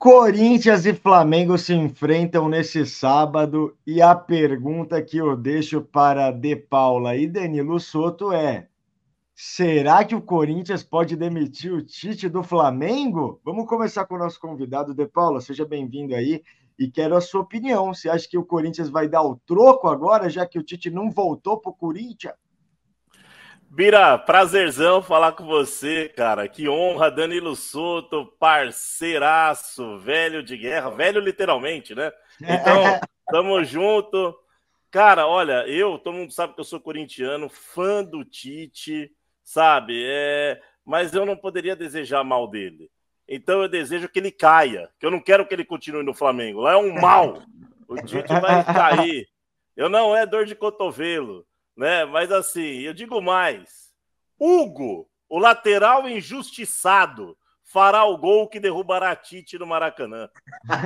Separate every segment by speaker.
Speaker 1: Corinthians e Flamengo se enfrentam nesse sábado e a pergunta que eu deixo para De Paula e Danilo Soto é: será que o Corinthians pode demitir o Tite do Flamengo? Vamos começar com o nosso convidado, De Paula, seja bem-vindo aí e quero a sua opinião. Você acha que o Corinthians vai dar o troco agora, já que o Tite não voltou para o Corinthians?
Speaker 2: Bira, prazerzão falar com você, cara. Que honra, Danilo Soto, parceiraço, velho de guerra, velho literalmente, né? Então, tamo junto. Cara, olha, eu, todo mundo sabe que eu sou corintiano, fã do Tite, sabe? É... Mas eu não poderia desejar mal dele. Então eu desejo que ele caia, que eu não quero que ele continue no Flamengo. Lá é um mal. O Tite vai cair. Eu não é dor de cotovelo né? Mas assim, eu digo mais: Hugo, o lateral injustiçado, fará o gol que derrubará Tite no Maracanã.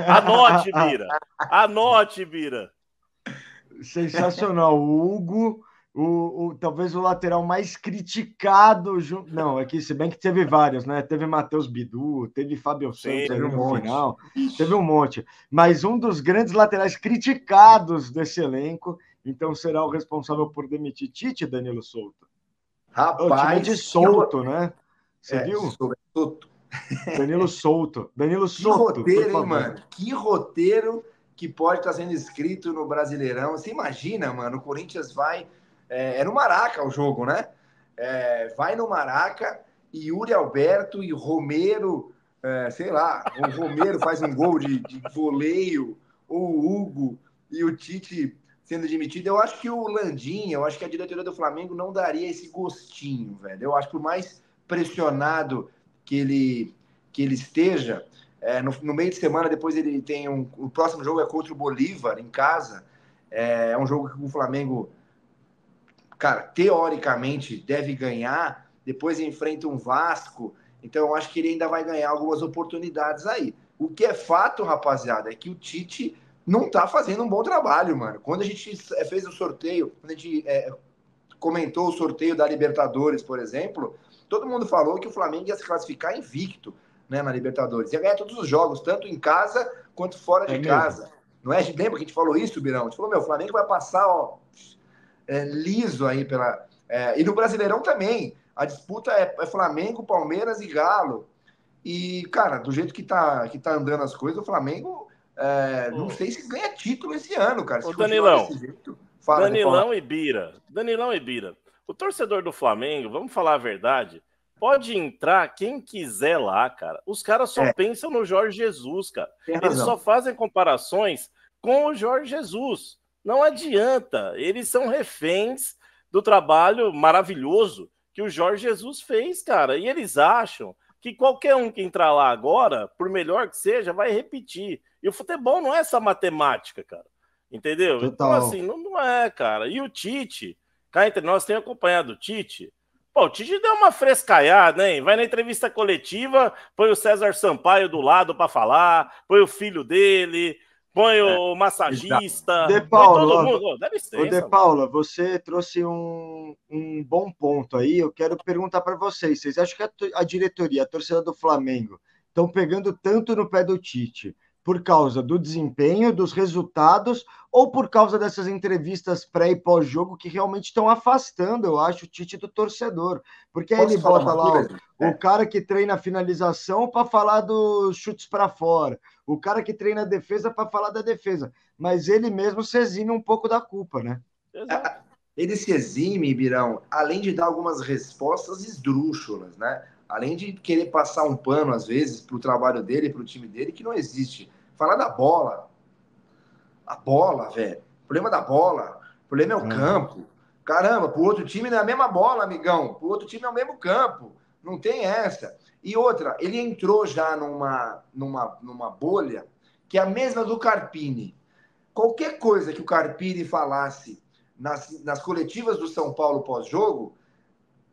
Speaker 2: Anote, Bira. Anote, Bira.
Speaker 1: Sensacional. O Hugo, o, o, talvez o lateral mais criticado. Não, é que se bem que teve vários, né? Teve Matheus Bidu, teve Fábio Santos ali um no monte. final, teve um monte. Mas um dos grandes laterais criticados desse elenco então será o responsável por demitir Tite, Danilo Souto.
Speaker 3: Rapaz. O time
Speaker 1: de Souto, né? Você é, viu? Souto. Danilo Souto. Danilo Souto.
Speaker 3: Que roteiro, hein, mano? Que roteiro que pode estar sendo escrito no Brasileirão. Você imagina, mano, o Corinthians vai. É, é no Maraca o jogo, né? É, vai no Maraca e Yuri Alberto e Romero, é, sei lá, o Romero faz um gol de, de voleio, ou o Hugo e o Tite sendo demitido. Eu acho que o Landim, eu acho que a diretoria do Flamengo não daria esse gostinho, velho. Eu acho que por mais pressionado que ele, que ele esteja, é, no, no, meio de semana depois ele tem um. O próximo jogo é contra o Bolívar, em casa. É, é um jogo que o Flamengo, cara, teoricamente deve ganhar. Depois enfrenta um Vasco. Então eu acho que ele ainda vai ganhar algumas oportunidades aí. O que é fato, rapaziada, é que o Tite não tá fazendo um bom trabalho, mano. Quando a gente é, fez o sorteio, quando a gente é, comentou o sorteio da Libertadores, por exemplo, todo mundo falou que o Flamengo ia se classificar invicto né, na Libertadores. Ia ganhar todos os jogos, tanto em casa quanto fora de é casa. Não é? Lembra que a gente falou isso, Birão? A gente falou, meu, o Flamengo vai passar ó, é, liso aí pela. É, e no Brasileirão também. A disputa é, é, Flamengo, Palmeiras e Galo. E, cara, do jeito que tá, que tá andando as coisas, o Flamengo é, não sei se ganha título esse ano, cara.
Speaker 2: Se Danilão, jeito, fala, Danilão e Bira. Danilão e Bira. O torcedor do Flamengo, vamos falar a verdade, pode entrar quem quiser lá, cara. Os caras só é. pensam no Jorge Jesus, cara. Eles só fazem comparações com o Jorge Jesus. Não adianta. Eles são reféns do trabalho maravilhoso que o Jorge Jesus fez, cara. E eles acham que qualquer um que entrar lá agora, por melhor que seja, vai repetir. E o futebol não é essa matemática, cara. Entendeu? Então, Total. Então, assim, não, não é, cara. E o Tite, cá entre nós, tem acompanhado o Tite. Pô, o Tite deu uma frescaiada, hein? Vai na entrevista coletiva, põe o César Sampaio do lado para falar, põe o filho dele, põe o é, massagista.
Speaker 1: De Paula, mundo. Licença, De Paula, você trouxe um, um bom ponto aí. Eu quero perguntar para vocês: vocês acham que a, a diretoria, a torcida do Flamengo, estão pegando tanto no pé do Tite? Por causa do desempenho, dos resultados, ou por causa dessas entrevistas pré e pós-jogo que realmente estão afastando, eu acho, o Tite do torcedor. Porque aí ele bota lá o, é. o, cara que treina a finalização para falar dos chutes para fora, o cara que treina a defesa para falar da defesa, mas ele mesmo se exime um pouco da culpa, né?
Speaker 3: É, ele se exime, Birão, além de dar algumas respostas esdrúxulas, né? Além de querer passar um pano, às vezes, para o trabalho dele, para o time dele, que não existe. Falar da bola. A bola, velho. O problema da bola. O problema é o campo. Caramba, pro outro time não é a mesma bola, amigão. Pro outro time é o mesmo campo. Não tem essa. E outra, ele entrou já numa, numa, numa bolha que é a mesma do Carpini. Qualquer coisa que o Carpini falasse nas, nas coletivas do São Paulo pós-jogo,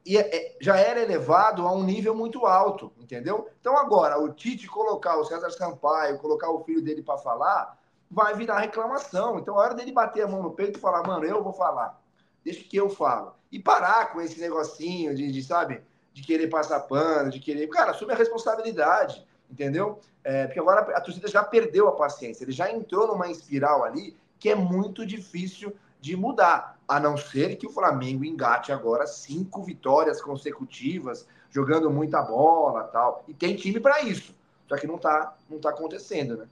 Speaker 3: e é, é, já era elevado a um nível muito alto, entendeu? Então agora, o Tite colocar o César Sampaio, colocar o filho dele para falar, vai virar reclamação. Então, a hora dele bater a mão no peito e falar, mano, eu vou falar, deixa que eu falo. E parar com esse negocinho de, de sabe, de querer passar pano, de querer. Cara, assume a responsabilidade. entendeu? É, porque agora a torcida já perdeu a paciência, ele já entrou numa espiral ali que é muito difícil de mudar, a não ser que o Flamengo engate agora cinco vitórias consecutivas, jogando muita bola tal. E tem time para isso. Só que não está não tá acontecendo, né?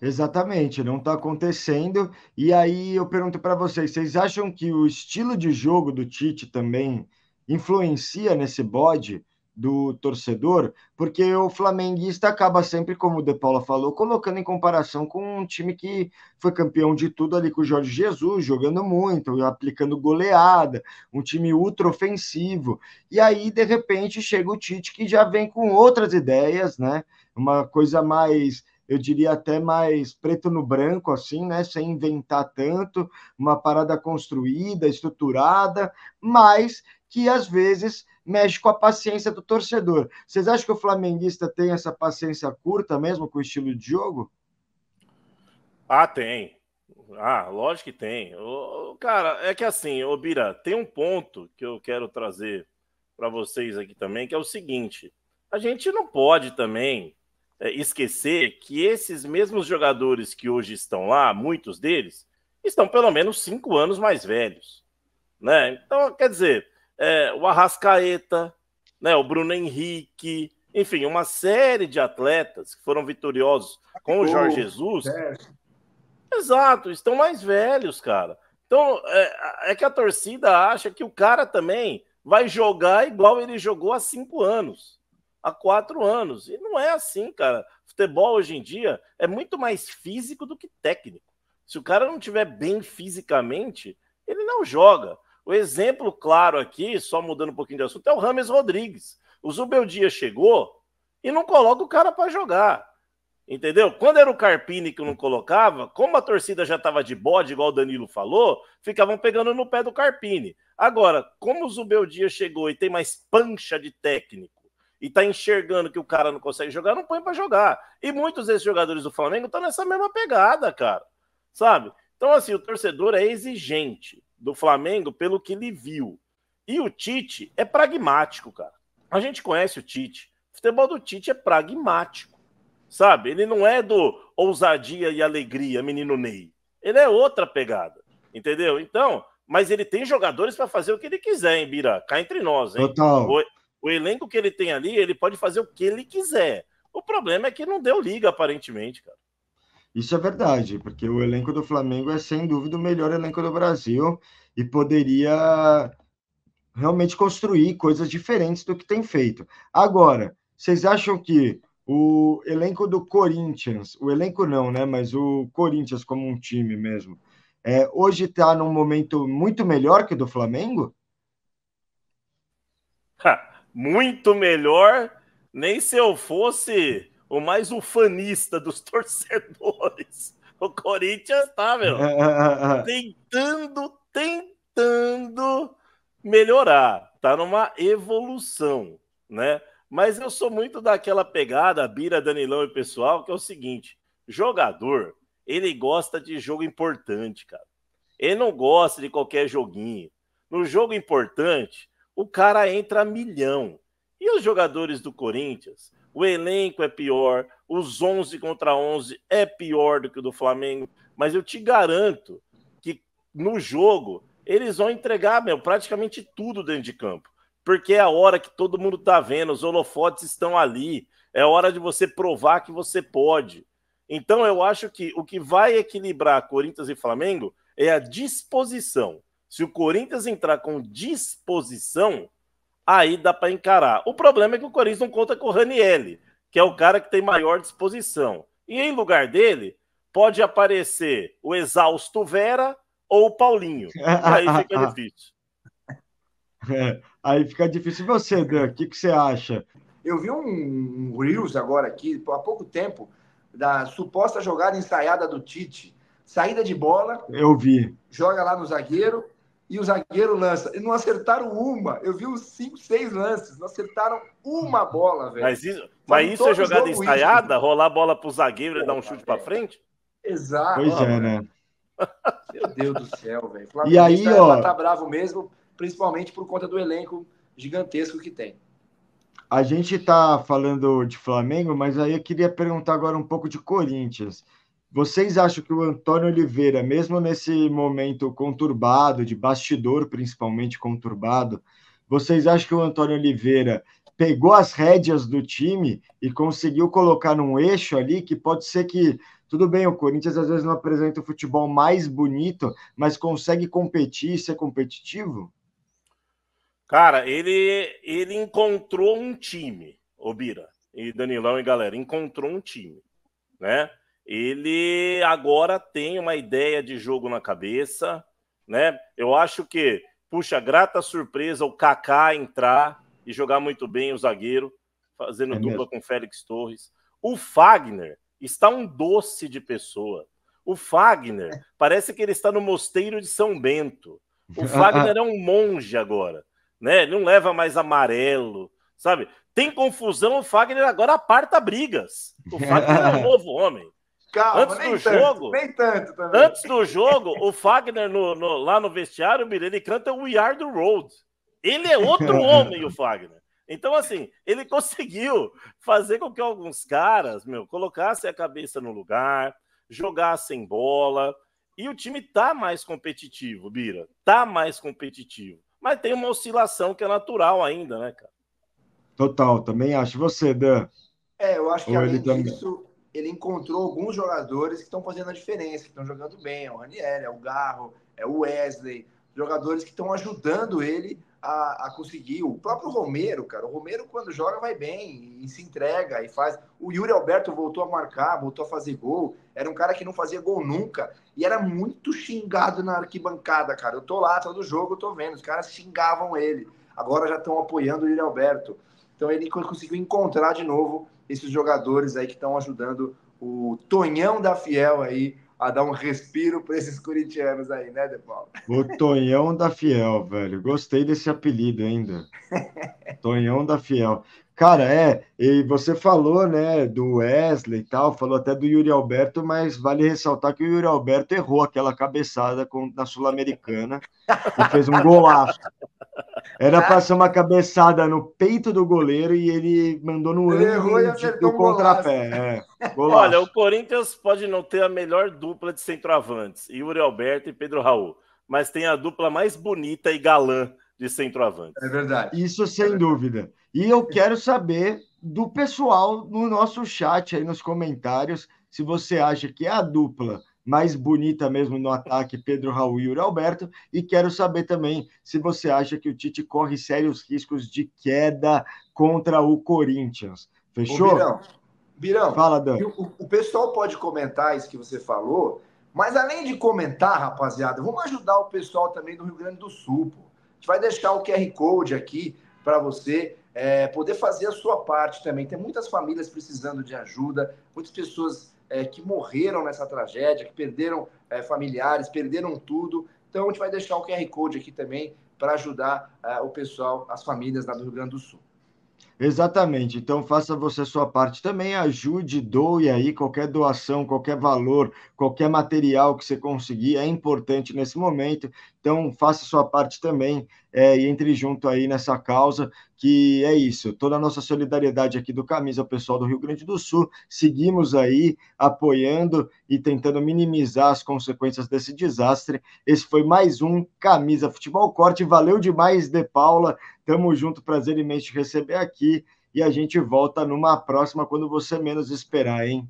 Speaker 1: Exatamente, não está acontecendo. E aí eu pergunto para vocês: vocês acham que o estilo de jogo do Tite também influencia nesse bode? Do torcedor, porque o flamenguista acaba sempre, como o De Paula falou, colocando em comparação com um time que foi campeão de tudo ali com o Jorge Jesus, jogando muito, aplicando goleada, um time ultra ofensivo. E aí, de repente, chega o Tite que já vem com outras ideias, né? Uma coisa mais eu diria até mais preto no branco, assim, né? Sem inventar tanto, uma parada construída, estruturada, mas que às vezes mexe com a paciência do torcedor. Vocês acham que o flamenguista tem essa paciência curta mesmo com o estilo de jogo?
Speaker 2: Ah, tem. Ah, lógico que tem. O, cara, é que assim, ô Bira, tem um ponto que eu quero trazer para vocês aqui também, que é o seguinte: a gente não pode também é, esquecer que esses mesmos jogadores que hoje estão lá, muitos deles, estão pelo menos cinco anos mais velhos. Né? Então, quer dizer, é, o Arrascaeta, né, o Bruno Henrique, enfim, uma série de atletas que foram vitoriosos com o Jorge Jesus. Exato, estão mais velhos, cara. Então, é, é, que a torcida acha que o cara também vai jogar igual ele jogou há cinco anos, há quatro anos. E não é assim, cara. Futebol hoje em dia é muito mais físico do que técnico. Se o cara não tiver bem fisicamente, ele não joga. O exemplo claro aqui, só mudando um pouquinho de assunto, é o Rames Rodrigues. O Zubeldia chegou e não coloca o cara para jogar. Entendeu? Quando era o Carpini que não colocava, como a torcida já estava de bode, igual o Danilo falou, ficavam pegando no pé do Carpini. Agora, como o Zubeldia chegou e tem mais pancha de técnico e tá enxergando que o cara não consegue jogar, não põe para jogar. E muitos desses jogadores do Flamengo estão nessa mesma pegada, cara. Sabe? Então, assim, o torcedor é exigente do Flamengo pelo que ele viu. E o Tite é pragmático, cara. A gente conhece o Tite. O futebol do Tite é pragmático. Sabe? Ele não é do ousadia e alegria, menino Ney. Ele é outra pegada. Entendeu? Então, mas ele tem jogadores para fazer o que ele quiser, hein, Bira? Cá entre nós, hein? Total. O, o elenco que ele tem ali, ele pode fazer o que ele quiser. O problema é que não deu liga, aparentemente, cara.
Speaker 1: Isso é verdade, porque o elenco do Flamengo é sem dúvida o melhor elenco do Brasil e poderia realmente construir coisas diferentes do que tem feito. Agora, vocês acham que o elenco do Corinthians, o elenco não, né? Mas o Corinthians como um time mesmo, é, hoje está num momento muito melhor que o do Flamengo?
Speaker 2: muito melhor, nem se eu fosse o mais ufanista dos torcedores. O Corinthians tá, meu, tentando, tentando melhorar. Tá numa evolução, né? Mas eu sou muito daquela pegada, Bira, Danilão e pessoal, que é o seguinte: jogador, ele gosta de jogo importante, cara. Ele não gosta de qualquer joguinho. No jogo importante, o cara entra a milhão. E os jogadores do Corinthians o elenco é pior, os 11 contra 11 é pior do que o do Flamengo, mas eu te garanto que no jogo eles vão entregar, meu, praticamente tudo dentro de campo, porque é a hora que todo mundo tá vendo, os holofotes estão ali, é hora de você provar que você pode. Então eu acho que o que vai equilibrar Corinthians e Flamengo é a disposição. Se o Corinthians entrar com disposição, aí dá para encarar. O problema é que o Corinthians não conta com o Ranielli, que é o cara que tem maior disposição. E em lugar dele, pode aparecer o exausto Vera ou o Paulinho. Aí fica difícil.
Speaker 1: É, aí fica difícil. E você, Dan, o que, que você acha?
Speaker 3: Eu vi um, um Reels agora aqui, há pouco tempo, da suposta jogada ensaiada do Tite. Saída de bola.
Speaker 1: Eu vi.
Speaker 3: Joga lá no zagueiro e o zagueiro lança. E não acertaram uma. Eu vi uns 5, 6 lances. Não acertaram uma bola, velho.
Speaker 2: Mas isso, mas isso é jogada ensaiada? Isso. Rolar a bola pro zagueiro e dar um chute para frente?
Speaker 3: Exato.
Speaker 1: Pois é, né?
Speaker 3: Meu Deus do céu, velho.
Speaker 1: E aí, ó.
Speaker 3: Tá bravo mesmo, principalmente por conta do elenco gigantesco que tem.
Speaker 1: A gente está falando de Flamengo, mas aí eu queria perguntar agora um pouco de Corinthians. Vocês acham que o Antônio Oliveira, mesmo nesse momento conturbado, de bastidor principalmente conturbado, vocês acham que o Antônio Oliveira pegou as rédeas do time e conseguiu colocar num eixo ali que pode ser que tudo bem, o Corinthians às vezes não apresenta o futebol mais bonito, mas consegue competir e ser competitivo?
Speaker 2: Cara, ele, ele encontrou um time, o Bira, e Danilão e galera, encontrou um time, né? Ele agora tem uma ideia de jogo na cabeça, né? Eu acho que, puxa, grata surpresa o Kaká entrar e jogar muito bem o zagueiro, fazendo é dupla mesmo. com Félix Torres. O Fagner está um doce de pessoa. O Fagner parece que ele está no mosteiro de São Bento. O Fagner é um monge agora né? Ele não leva mais amarelo, sabe? Tem confusão, o Fagner agora aparta brigas. O Fagner é um novo homem.
Speaker 3: Calma, antes do tanto, jogo, nem tanto também.
Speaker 2: Antes do jogo, o Fagner no, no, lá no vestiário, ele canta We Are the Road. Ele é outro homem, o Fagner. Então, assim, ele conseguiu fazer com que alguns caras, meu, colocassem a cabeça no lugar, jogassem bola. E o time tá mais competitivo, Bira. Tá mais competitivo mas tem uma oscilação que é natural ainda, né, cara?
Speaker 1: Total, também acho. Você, Dan?
Speaker 3: É, eu acho que Ou além ele disso, também... ele encontrou alguns jogadores que estão fazendo a diferença, que estão jogando bem. É o Raniel, é o Garro, é o Wesley, jogadores que estão ajudando ele a, a, conseguir. O próprio Romero, cara, o Romero quando joga vai bem e se entrega e faz. O Yuri Alberto voltou a marcar, voltou a fazer gol. Era um cara que não fazia gol nunca e era muito xingado na arquibancada, cara. Eu tô lá todo jogo, eu tô vendo, os caras xingavam ele. Agora já estão apoiando o Yuri Alberto. Então ele conseguiu encontrar de novo esses jogadores aí que estão ajudando o Tonhão da Fiel aí a dar um respiro para esses corintianos aí, né, De Paulo?
Speaker 1: O Tonhão da Fiel, velho. Gostei desse apelido ainda. Tonhão da Fiel. Cara, é, e você falou, né, do Wesley e tal, falou até do Yuri Alberto, mas vale ressaltar que o Yuri Alberto errou aquela cabeçada com, na Sul-Americana e fez um golaço. Era para ser uma cabeçada no peito do goleiro e ele mandou no ângulo do contrapé.
Speaker 2: É, Olha, o Corinthians pode não ter a melhor dupla de centroavantes, Yuri Alberto e Pedro Raul, mas tem a dupla mais bonita e galã de centroavantes.
Speaker 3: É verdade.
Speaker 1: Isso sem é dúvida. E eu quero saber do pessoal no nosso chat aí nos comentários se você acha que é a dupla mais bonita mesmo no ataque, Pedro Raul e Yuri Alberto. E quero saber também se você acha que o Tite corre sérios riscos de queda contra o Corinthians. Fechou? Ô,
Speaker 3: Birão, Birão,
Speaker 1: Fala, Dan.
Speaker 3: O, o, pessoal pode comentar isso que você falou, mas além de comentar, rapaziada, vamos ajudar o pessoal também do Rio Grande do Sul. Pô gente vai deixar o QR Code aqui para você é, poder fazer a sua parte também. Tem muitas famílias precisando de ajuda, muitas pessoas é, que morreram nessa tragédia, que perderam é, familiares, perderam tudo. Então, a gente vai deixar o QR Code aqui também para ajudar é, o pessoal, as famílias lá do Rio Grande do Sul.
Speaker 1: Exatamente. Então faça você sua parte também, ajude, doe aí qualquer doação, qualquer valor, qualquer material que você conseguir é importante nesse momento. Então faça sua parte também é, e entre junto aí nessa causa, que é isso. Toda a nossa solidariedade aqui do Camisa ao pessoal do Rio Grande do Sul. Seguimos aí apoiando e tentando minimizar as consequências desse desastre. Esse foi mais um Camisa Futebol Corte. Valeu demais, De Paula. Tamo junto, prazer imenso te receber aqui. E a gente volta numa próxima quando você menos esperar, hein?